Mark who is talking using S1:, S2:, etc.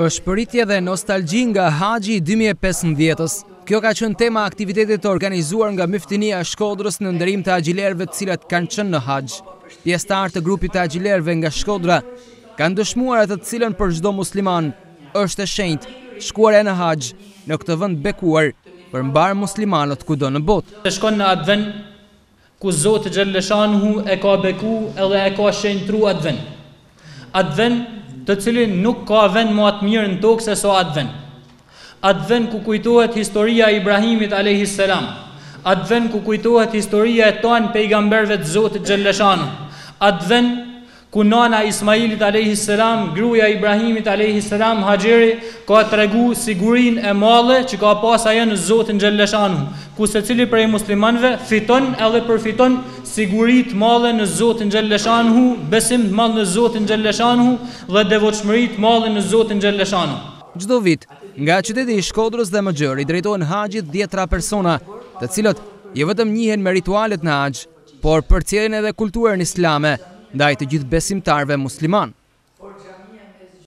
S1: Pëshpëritje dhe nostalgji nga Haxhi i dy mijë e pesëmbëdhjetës. Kjo ka qenë tema e aktivitetit të organizuar nga Myftinia e Shkodrës në nderim të haxhilerëve të cilët kanë qenë në Haxh. Pjesëtarë të grupit të haxhilerëve nga Shkodra kanë dëshmuar atë të cilën për çdo musliman është e shenjtë, shkuarja në Haxh, në këtë vend të bekuar për mbarë muslimanët kudo në botë.
S2: Të shkojnë në atë vend ku Zoti xhelleshanuhu e ka beku edhe e ka shenjtru atë vend atë vend të cilin nuk ka vend ma të mirë në tokë se sa atë vend atë vend ku kujtohet historia e Ibrahimit alejhi selam atë vend ku kujtohet historia e tanë pejgamberëve të Zotit xhelleshanuhu atë vend ku nana e Ismailit alejhi selam, gruaja e Ibrahimit alejhi selam, Haxheri, ka tregu sigurinë e madhe që ka pas ajo në Zotin xhelle shanuhu, ku secili prej muslimanëve fiton edhe përfiton siguri të madhe në Zotin xhelle shanuhu, besim të madh në Zotin xhelle shanuhu dhe devotshmëri të madhe në Zotin xhelle
S1: shanuhu. Çdo vit, nga qyteti i Shkodrës dhe më gjerë i drejtohen haxhit dhjetëra persona, të cilët jo vetëm njihen me ritualet në haxh, por përcjellin edhe kulturën islame ndaj të gjithë besimtarëve muslimanë.